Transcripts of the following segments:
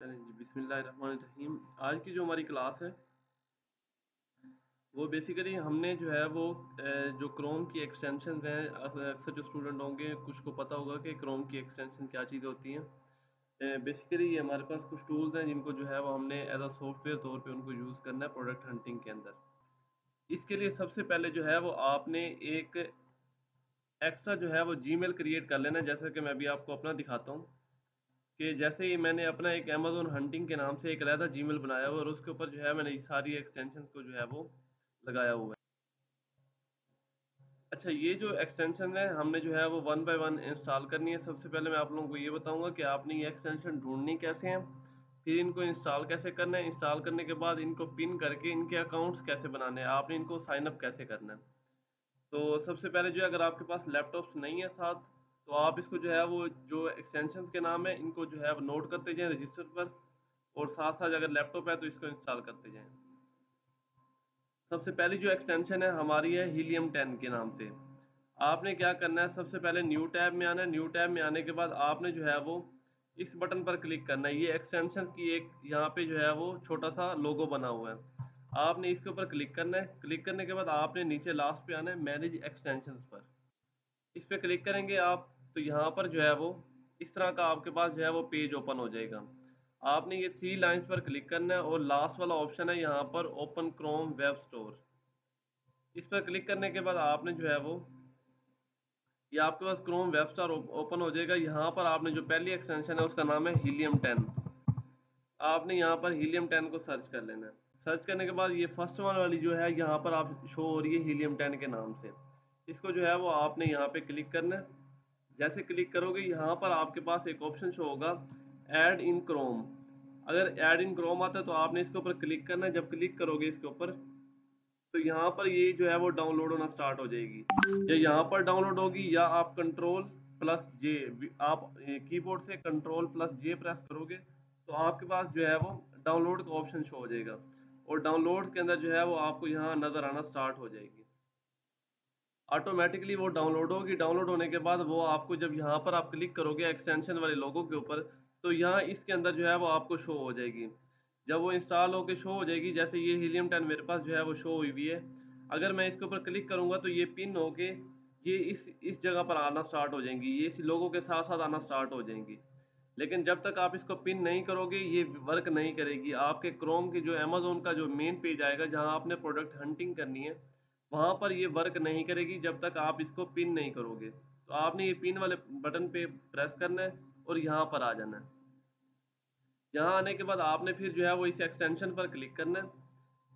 चलें जी बिस्मिल्लाहिर्रहमानिर्रहीम आज की जो हमारी क्लास है, वो बेसिकली हमने जो है वो जो क्रोम की एक्सटेंशन हैं अक्सर जो स्टूडेंट होंगे, कुछ को पता होगा कि क्रोम की एक्सटेंशन क्या चीज़ें होती हैं। बेसिकली ये हमारे पास कुछ टूल्स हैं, जिनको जो है वो हमने एज अ सॉफ्टवेयर तौर पे उनको यूज़ करना है प्रोडक्ट हंटिंग के अंदर। इसके लिए सबसे पहले जो है वो आपने एक एक्स्ट्रा जो है वो जीमेल क्रिएट कर लेना जैसा कि मैं अभी आपको अपना दिखाता हूँ। कि जैसे ही मैंने अपना एक अमेजोन हंटिंग के नाम से एक अलहदा जीमेल बनाया हुआ और उसके ऊपर जो है मैंने सारी एक्सटेंशन को जो है वो लगाया हुआ है। अच्छा ये जो एक्सटेंशन है, हमने जो है वो वन बाय वन इंस्टॉल करनी है। सबसे पहले मैं आप लोगों को ये बताऊँगा कि आपने ये एक्सटेंशन ढूंढनी कैसे हैं, फिर इनको इंस्टॉल कैसे करना है। इंस्टॉल करने के बाद इनको पिन करके इनके अकाउंट्स कैसे बनाने हैं, आपने इनको साइन अप कैसे करना है। तो सबसे पहले जो है, अगर आपके पास लैपटॉप्स नहीं है साथ तो आप इसको जो है वो जो एक्सटेंशन के नाम है, इनको जो है नोट करते जाएँ रजिस्टर पर और साथ साथ अगर लैपटॉप है तो इसको इंस्टॉल करते जाएँ। सबसे पहली जो एक्सटेंशन है हमारी है हीलियम टेन के नाम से। आपने क्या करना है, सबसे पहले न्यू टैब में आना है। न्यू टैब में आने के बाद आपने जो है वो इस बटन पर क्लिक करना है। ये एक्सटेंशन की एक यहाँ पे जो है वो छोटा सा लोगो बना हुआ है। आपने इसके ऊपर क्लिक करना है। क्लिक करने के बाद आपने नीचे लास्ट पे आना है मैनेज एक्सटेंशन पर। इस पर क्लिक करेंगे आप तो यहाँ पर जो है वो, इस तरह का आपके पास जो है वो पेज ओपन हो जाएगा। आपने ये थ्री लाइंस पर क्लिक करना है और लास्ट वाला ऑप्शन है यहाँ पर ओपन क्रोम वेब स्टोर इस पर क्लिक करने के बाद आपने जो है वो, ये आपके पास क्रोम वेब स्टोर ओपन हो जाएगा। यहाँ पर आपने जो पहली एक्सटेंशन है उसका नाम है हीलियम टेन आपने यहाँ पर हीलियम टेन को सर्च कर लेना है। सर्च करने के बाद ये फ़र्स्ट वन वाली जो है, यहाँ पर आप शो हो रही है हीलियम टेन के नाम से। इसको जो है वो आपने यहाँ पे क्लिक करना है। जैसे क्लिक करोगे, यहाँ पर आपके पास एक ऑप्शन शो होगा ऐड इन क्रोम अगर ऐड इन क्रोम आता है तो आपने इसके ऊपर क्लिक करना है। जब क्लिक करोगे इसके ऊपर तो यहाँ पर ये जो है वो डाउनलोड होना स्टार्ट हो जाएगी। या यहाँ पर डाउनलोड होगी, या आप कंट्रोल प्लस जे आप कीबोर्ड से कंट्रोल प्लस जे प्रेस करोगे तो आपके पास जो है वो डाउनलोड का ऑप्शन शो हो जाएगा। और डाउनलोड्स के अंदर जो है वो आपको यहाँ नज़र आना स्टार्ट हो जाएगी। ऑटोमेटिकली वो डाउनलोड होगी। डाउनलोड होने के बाद वो आपको जब यहाँ पर आप क्लिक करोगे एक्सटेंशन वाले लोगों के ऊपर तो यहाँ इसके अंदर जो है वो आपको शो हो जाएगी। जब वो इंस्टॉल होकर शो हो जाएगी, जैसे ये हीलियम टेन मेरे पास जो है वो शो हुई हुई है। अगर मैं इसके ऊपर क्लिक करूँगा तो ये पिन होके ये इस इस जगह पर आना स्टार्ट हो जाएँगी। ये इस लोगों के साथ साथ आना स्टार्ट हो जाएँगी। लेकिन जब तक आप इसको पिन नहीं करोगे, ये वर्क नहीं करेगी। आपके क्रोम के जो अमेजोन का जो मेन पेज आएगा, जहाँ आपने प्रोडक्ट हंटिंग करनी है वहाँ पर ये वर्क नहीं करेगी जब तक आप इसको पिन नहीं करोगे। तो आपने ये पिन वाले बटन पे प्रेस करना है और यहाँ पर आ जाना है। यहाँ आने के बाद आपने फिर जो है वो इस एक्सटेंशन पर क्लिक करना है।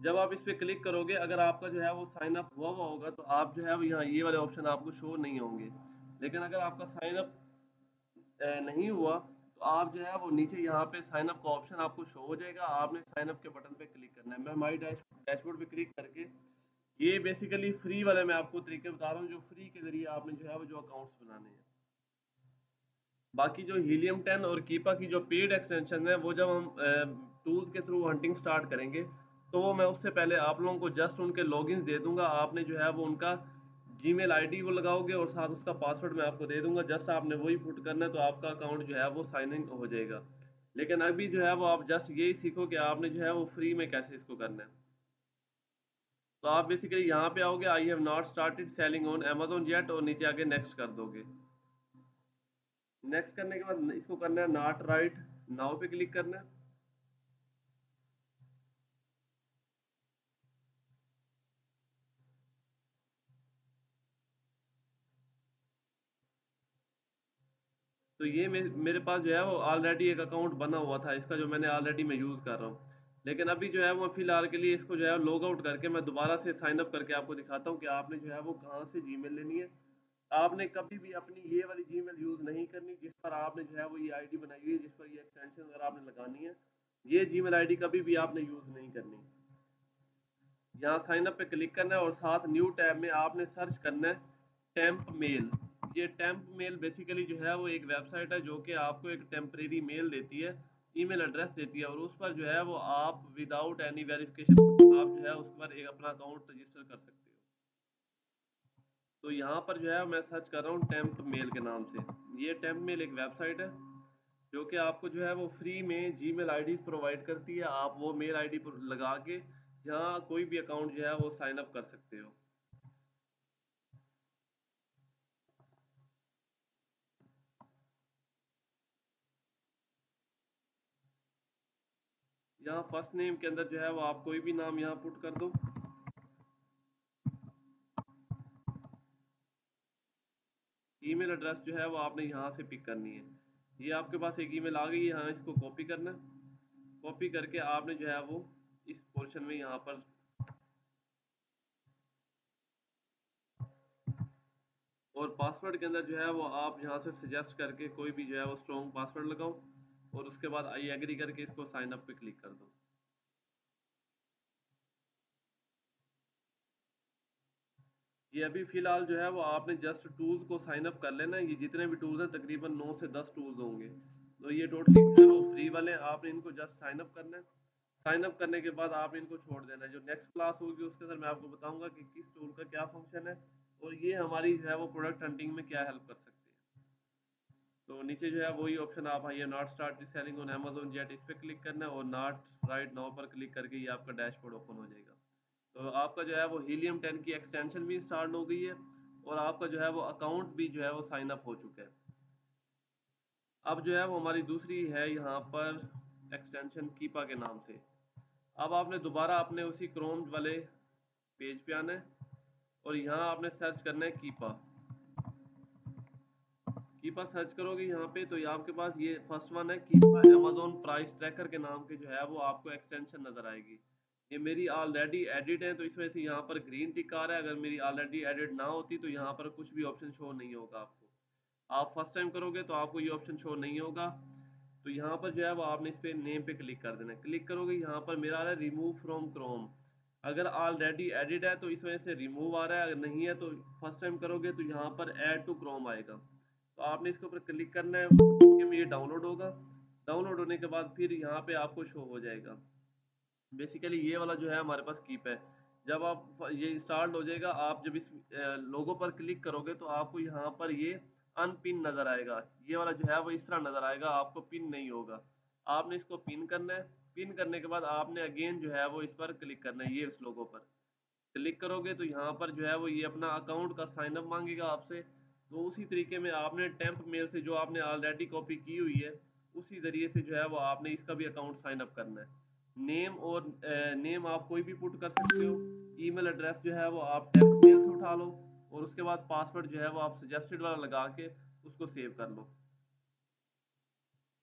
जब आप इस पर क्लिक करोगे, अगर आपका जो है वो साइन अप हुआ हुआ होगा तो आप जो है वो यहाँ ये वाले ऑप्शन आपको शो नहीं होंगे। लेकिन अगर आपका साइन अप नहीं हुआ तो आप जो है वो नीचे यहाँ पे साइन अप का ऑप्शन आपको शो हो जाएगा। आपने साइन अप के बटन पे क्लिक करना है। मैं डैश डैशबोर्ड पे क्लिक करके ये बेसिकली फ्री वाले मैं आपको तरीके बता रहा हूँ, जो फ्री के ज़रिए आपने जो है वो जो अकाउंट्स बनाने हैं। बाकी जो हीलियम टेन और कीपा की जो पेड एक्सटेंशन है, वो जब हम टूल्स के थ्रू हंटिंग स्टार्ट करेंगे तो वो मैं उससे पहले आप लोगों को जस्ट उनके लॉगिन्स दे दूँगा। आपने जो है वो उनका जीमेल आईडी वो लगाओगे और साथ उसका पासवर्ड मैं आपको दे दूँगा। जस्ट आपने वही पुट करना है तो आपका अकाउंट जो है वो साइन इन हो जाएगा। लेकिन अभी जो है वो आप जस्ट यही सीखो कि आपने जो है वो फ्री में कैसे इसको करना है। तो आप बेसिकली यहाँ पे आओगे I have not started selling on Amazon yet और नीचे आके नेक्स्ट कर दोगे। नेक्स्ट करने के बाद इसको करना है नॉट राइट नाउ पे क्लिक करना है। तो ये मेरे पास जो है वो ऑलरेडी एक अकाउंट बना हुआ था, इसका जो मैंने ऑलरेडी मैं यूज़ कर रहा हूँ। लेकिन अभी जो है वो फ़िलहाल के लिए इसको जो है लॉग आउट करके मैं दोबारा से साइन अप करके आपको दिखाता हूँ कि आपने जो है वो कहाँ से जीमेल लेनी है। आपने कभी भी अपनी ये वाली जीमेल यूज़ नहीं करनी जिस पर आपने जो है वो ये आईडी बनाई हुई है, जिस पर ये एक्सटेंशन अगर आपने लगानी है, ये जीमेल आईडी कभी भी आपने यूज़ नहीं करनी। यहाँ साइन अप पे क्लिक करना है और साथ न्यू टैब में आपने सर्च करना है टेम्प मेल ये टेम्प मेल बेसिकली जो है वो एक वेबसाइट है जो कि आपको एक टेम्परेरी मेल देती है। ईमेल एड्रेस देती है और उस पर जो है वो आप विदाउट एनी वेरिफिकेशन आप जो है उस पर एक अपना अकाउंट रजिस्टर कर सकते हो। तो यहाँ पर जो है मैं सर्च कर रहा हूँ टेम्प मेल के नाम से। ये टेम्प मेल एक वेबसाइट है, जो कि आपको जो है वो फ्री में जी मेल प्रोवाइड करती है। आप वो मेल आई लगा के यहाँ कोई भी अकाउंट जो है वो साइन अप कर सकते हो। यहाँ फ़र्स्ट नेम के अंदर जो है वो आप कोई भी नाम यहाँ पुट कर दो। ईमेल एड्रेस जो है वो आपने यहाँ से पिक करनी है। ये आपके पास एक ईमेल आ गई है, यहाँ इसको कॉपी करना। कॉपी करके आपने जो है वो इस पोर्शन में यहाँ पर और पासवर्ड के अंदर जो है वो आप यहाँ से सजेस्ट करके कोई भी जो है वो स्ट्रॉन्ग पासवर्ड लगाओ। और उसके बाद आई एग्री करके इसको साइन अप पे क्लिक कर दो। ये अभी फ़िलहाल जो है वो आपने जस्ट टूल्स को साइन अप कर लेना ये जितने भी टूल्स हैं, तकरीबन नौ से दस टूल्स होंगे। तो ये टोटली वो फ्री वाले आपने इनको जस्ट साइन अप करना है। साइन अप करने के बाद आपने इनको छोड़ देना है। जो नेक्स्ट क्लास होगी, उसके अंदर मैं आपको बताऊँगा कि किस टूल का क्या फ़ंक्शन है और ये हमारी जो है वो प्रोडक्ट हंटिंग में क्या हेल्प कर सकती है। तो नीचे जो है वही ऑप्शन आप I've not start selling on Amazon yet इस पर क्लिक करना है और नॉट राइट नाउ पर क्लिक करके ये आपका डैशबोर्ड ओपन हो जाएगा। तो आपका जो है वो हीलियम टेन की एक्सटेंशन भी इंस्टॉल हो गई है और आपका जो है वो अकाउंट भी जो है वो साइन अप हो चुका है। अब जो है वो हमारी दूसरी है यहाँ पर एक्सटेंशन कीपा के नाम से। अब आपने दोबारा अपने उसी क्रोम वाले पेज पे आना है और यहाँ आपने सर्च करना है कीपा कीपा सर्च करोगे यहाँ पे तो ये आपके पास ये फ़र्स्ट वन है कीपा अमेजोन प्राइस ट्रैकर के नाम के जो है, वो आपको एक्सटेंशन नज़र आएगी। ये मेरी ऑलरेडी एडिट है तो इस वजह से यहाँ पर ग्रीन टिक आ रहा है। अगर मेरी ऑलरेडी एडिट ना होती तो यहाँ पर कुछ भी ऑप्शन शो नहीं होगा आपको। आप फ़र्स्ट टाइम करोगे तो आपको ये ऑप्शन शो नहीं होगा। तो यहाँ पर जो है, वो आपने इस पर नेम पे क्लिक कर देना क्लिक करोगे, यहाँ पर मेरा आ रहा है रिमूव फ्रॉम क्रोम अगर ऑलरेडी एडिट है तो इस वजह से रिमूव आ रहा है। अगर नहीं है तो फ़र्स्ट टाइम करोगे तो यहाँ पर एड टू क्रोम आएगा। तो आपने इसके ऊपर क्लिक करना है ये डाउनलोड होगा। डाउनलोड होने के बाद फिर यहाँ पे आपको शो हो जाएगा। बेसिकली ये वाला जो है हमारे पास कीप है। जब आप ये इंस्टॉल्ड हो जाएगा, आप जब इस लोगो पर क्लिक करोगे तो आपको यहाँ पर ये अनपिन नज़र आएगा। ये वाला जो है वो इस तरह नज़र आएगा, आपको पिन नहीं होगा। आपने इसको पिन करना है। पिन करने के बाद आपने अगेन जो है वो इस पर क्लिक करना है, ये इस लोगो पर। क्लिक करोगे तो यहाँ पर जो है वो ये अपना अकाउंट का साइन अप मांगेगा आपसे। तो उसी तरीके में आपने टेम्प मेल से जो आपने ऑलरेडी कॉपी की हुई है, उसी ज़रिए से जो है वो आपने इसका भी अकाउंट साइन अप करना है। नेम और नेम आप कोई भी पुट कर सकते हो। ईमेल एड्रेस जो है वो आप टेम्प मेल से उठा लो और उसके बाद पासवर्ड जो है वो आप सजेस्टेड वाला लगा के उसको सेव कर लो।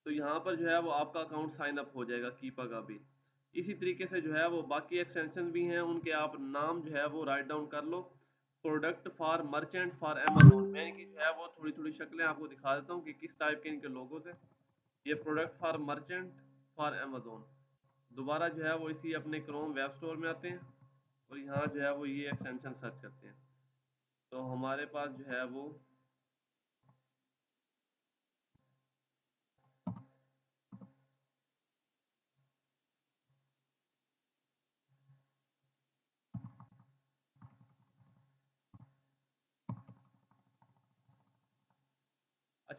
तो यहाँ पर जो है वो आपका अकाउंट साइन अप हो जाएगा कीपा का भी। इसी तरीके से जो है वो बाकी एक्सटेंशन भी हैं, उनके आप नाम जो है वो राइट डाउन कर लो। Product for merchant for Amazon मैं इनकी जो है वो थोड़ी थोड़ी शक्लें आपको दिखा देता हूँ कि किस टाइप के इनके लोगों थे ये product for merchant for Amazon दोबारा जो है वो इसी अपने क्रोम वेब स्टोर में आते हैं और यहाँ जो है वो ये एक्सटेंशन सर्च करते हैं। तो हमारे पास जो है वो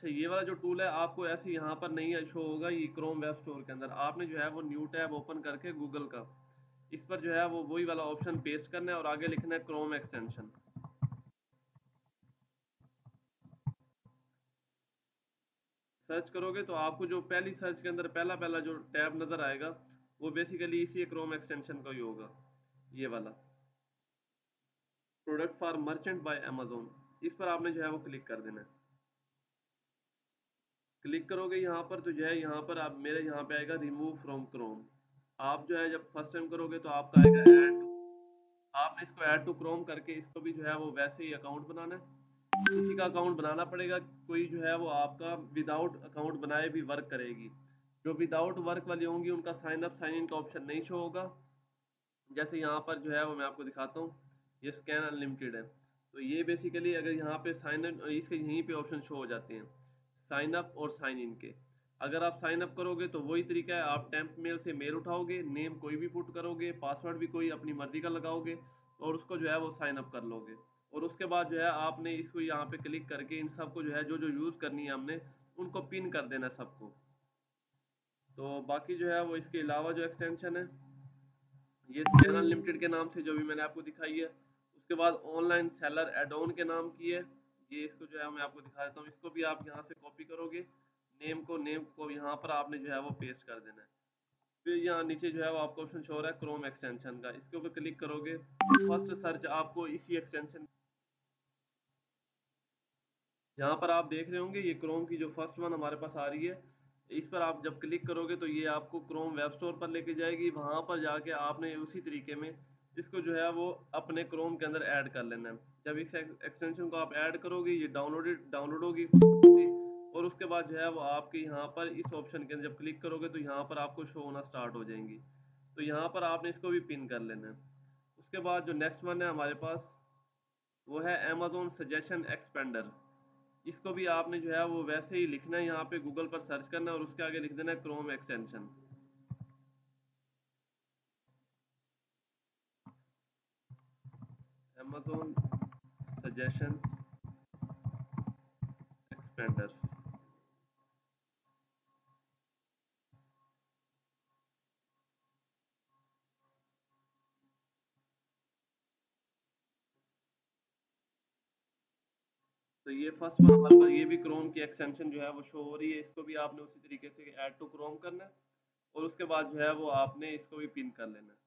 अच्छा ये वाला जो टूल है, आपको ऐसे यहाँ पर नहीं शो होगा, ये क्रोम वेब स्टोर के अंदर। आपने जो है वो न्यू टैब ओपन करके गूगल का, इस पर जो है वो वही वाला ऑप्शन पेस्ट करना है और आगे लिखना है क्रोम एक्सटेंशन सर्च करोगे तो आपको जो पहली सर्च के अंदर पहला पहला जो टैब नज़र आएगा, वो बेसिकली इसी क्रोम एक्सटेंशन का ही होगा, ये वाला। Product for merchant by Amazon इस पर आपने जो है वो क्लिक कर देना है। क्लिक करोगे यहाँ पर तो जो है यहाँ पर आप मेरे यहाँ पे आएगा रिमूव फ्रॉम क्रोम आप जो है जब फ़र्स्ट टाइम करोगे तो आपका आएगा ऐड आपने इसको ऐड टू क्रोम करके इसको भी जो है वो वैसे ही अकाउंट बनाना है। किसी का अकाउंट बनाना पड़ेगा, कोई जो है वो आपका विदाउट अकाउंट बनाए भी वर्क करेगी। जो विदाउट वर्क वाली होंगी उनका साइन अप साइन इन का ऑप्शन नहीं शो होगा। जैसे यहाँ पर जो है वो मैं आपको दिखाता हूँ, ये स्कैन अनलिमिटेड है। तो ये बेसिकली अगर यहाँ पे साइन इसके यहीं पे ऑप्शन शो हो जाते हैं। साइन अप और साइन इन के। अगर आप साइन अप करोगे तो वही तरीका है, आप टेम्प मेल से मेल उठाओगे नेम कोई भी पुट करोगे पासवर्ड भी कोई अपनी मर्ज़ी का लगाओगे और उसको जो है वो साइन अप कर लोगे। और उसके बाद जो है आपने इसको यहाँ पे क्लिक करके इन सबको जो है, जो जो यूज़ करनी है हमने, उनको पिन कर देना सबको। तो बाकी जो है वो इसके अलावा जो एक्सटेंशन है, ये अनलिमिटेड के नाम से जो भी मैंने आपको दिखाई है, उसके बाद ऑनलाइन सेलर एडोन के नाम की है ये इसको जो है मैं आपको दिखा देता हूँ। इसको भी आप यहाँ से कॉपी करोगे। नेम को नेम को यहाँ पर आपने जो है वो पेस्ट कर देना है। फिर यहाँ नीचे जो है वो आपको ऑप्शन शो रहा है क्रोम एक्सटेंशन का। इसके ऊपर क्लिक करोगे फ़र्स्ट सर्च आपको इसी एक्सटेंशन यहाँ पर आप देख रहे होंगे, ये क्रोम की जो फ़र्स्ट वन हमारे पास आ रही है। इस पर आप जब क्लिक करोगे तो ये आपको क्रोम वेब स्टोर पर लेके जाएगी। वहाँ पर जाके आपने उसी तरीके में इसको जो है वो अपने क्रोम के अंदर ऐड कर लेना है। जब इस एक्सटेंशन को आप ऐड करोगे, ये डाउनलोडेड डाउनलोड होगी, और उसके बाद जो है वो आपके यहाँ पर इस ऑप्शन के अंदर जब क्लिक करोगे तो यहाँ पर आपको शो होना स्टार्ट हो जाएँगी। तो यहाँ पर आपने इसको भी पिन कर लेना है। उसके बाद जो नेक्स्ट वन है हमारे पास, वो है अमेजोन सजेशन एक्सपेंडर इसको भी आपने जो है वो वैसे ही लिखना है, यहाँ पे गूगल पर सर्च करना है, और उसके आगे लिख देना है Chrome extension Amazon suggestion expander तो ये फ़र्स्ट वन हमारे पास ये भी क्रोम की एक्सटेंशन जो है वो शो हो रही है। इसको भी आपने उसी तरीके से ऐड टू क्रोम करना है और उसके बाद जो है वो आपने इसको भी पिन कर लेना है।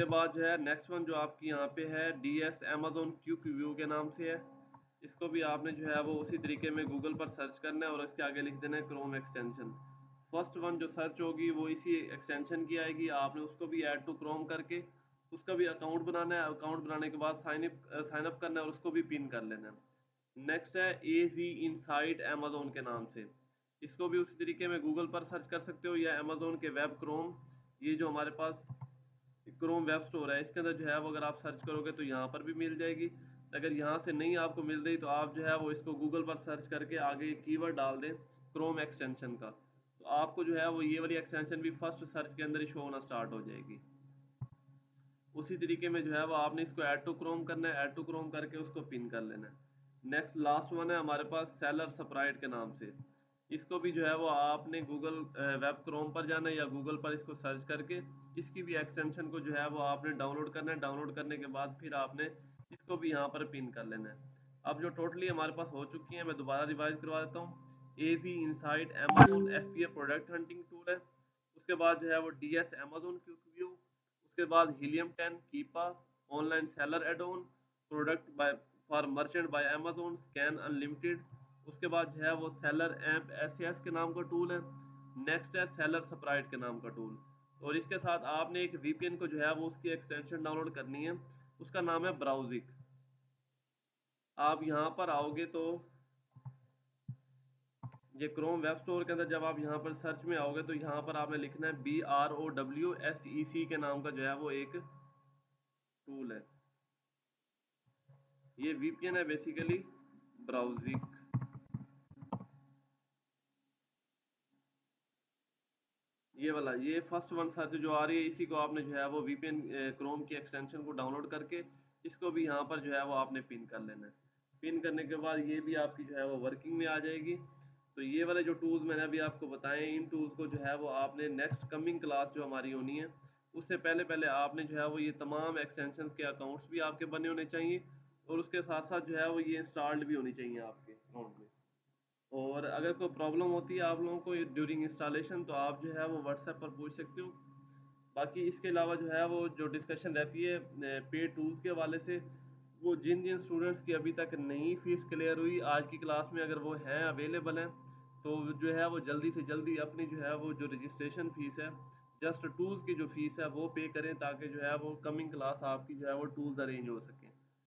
उसके बाद जो है नेक्स्ट वन जो आपकी यहाँ पे है D S Amazon quick view के नाम से है। इसको भी आपने जो है, वो उसी तरीके में गूगल पर सर्च करना है और इसके आगे लिख देना है क्रोम एक्सटेंशन फ़र्स्ट वन जो सर्च होगी, वो इसी एक्सटेंशन की आएगी। आपने उसको भी ऐड टू क्रोम करके उसका भी अकाउंट बनाना है। अकाउंट बनाने के बाद साइन अप साइन अप करना है और उसको भी पिन कर लेना है। नेक्स्ट है ए जी इनसाइड अमेजोन के नाम से। इसको भी उसी तरीके में गूगल पर सर्च कर सकते हो या अमेजोन के वेब क्रोम ये जो हमारे पास क्रोम वेब स्टोर है, इसके अंदर जो है वो अगर आप सर्च करोगे तो यहाँ पर भी मिल जाएगी। अगर यहाँ से नहीं आपको मिल रही तो आप जो है वो इसको गूगल पर सर्च करके आगे कीवर्ड डाल दें क्रोम एक्सटेंशन का। तो आपको जो है वो ये वाली एक्सटेंशन भी फ़र्स्ट सर्च के अंदर ही शो होना स्टार्ट हो जाएगी। उसी तरीके में जो है वो आपने इसको ऐड टू क्रोम करना है ऐड टू क्रोम करके उसको पिन कर लेना है। नेक्स्ट लास्ट वन है हमारे पास सेलर सप्राइट के नाम से। इसको भी जो है वो आपने गूगल वेब क्रोम पर जाना है या गूगल पर इसको सर्च करके इसकी भी एक्सटेंशन को जो है वो आपने डाउनलोड करना है। डाउनलोड करने के बाद फिर आपने इसको भी यहाँ पर पिन कर लेना है। अब जो टोटली हमारे पास हो चुकी है, मैं दोबारा रिवाइज करवा देता हूँ। AV inside Amazon FBA product hunting tool है। उसके बाद जो है वो D S Amazon quick view उसके बाद Helium 10 Keepa online seller addon product by for merchant by Amazon scan unlimited उसके बाद जो है वो सेलर एम्प एस के नाम का टूल है। नेक्स्ट है सेलर सप्राइट के नाम का टूल और इसके साथ आपने एक वीपीएन को जो है वो उसकी एक्सटेंशन डाउनलोड करनी है। उसका नाम है ब्राउजिक आप यहाँ पर आओगे तो ये क्रोम वेब स्टोर के अंदर जब आप यहाँ पर सर्च में आओगे तो यहाँ पर आपने लिखना है B R O W S E C के नाम का जो है वो एक टूल है। ये वीपीएन है बेसिकली ब्राउजिक ये वाला, ये फ़र्स्ट वन सर्च जो आ रही है, इसी को आपने जो है वो वीपीएन क्रोम की एक्सटेंशन को डाउनलोड करके, इसको भी यहाँ पर जो है वो आपने पिन कर लेना है। पिन करने के बाद ये भी आपकी जो है वो वर्किंग में आ जाएगी। तो ये वाले जो टूल्स मैंने अभी आपको बताए इन टूल्स को जो है वो आपने नेक्स्ट कमिंग क्लास जो हमारी होनी है, उससे पहले पहले आपने जो है वो ये तमाम एक्सटेंशन के अकाउंट्स भी आपके बने होने चाहिए, और उसके साथ साथ जो है वो ये इंस्टॉल्ड भी होनी चाहिए आपके अकाउंट में। और अगर कोई प्रॉब्लम होती है आप लोगों को ड्यूरिंग इंस्टॉलेशन तो आप जो है वो व्हाट्सएप पर पूछ सकते हो। बाकी इसके अलावा जो है वो जो डिस्कशन रहती है पे टूल्स के हवाले से, वो जिन जिन स्टूडेंट्स की अभी तक नई फ़ीस क्लियर हुई, आज की क्लास में अगर वो हैं अवेलेबल हैं तो जो है वो जल्दी से जल्दी अपनी जो है वो जो रजिस्ट्रेशन फ़ीस है जस्ट टूल्स की जो फ़ीस है, वो पे करें ताकि जो है वो कमिंग क्लास आपकी जो है वो टूल्स अरेंज हो सकें।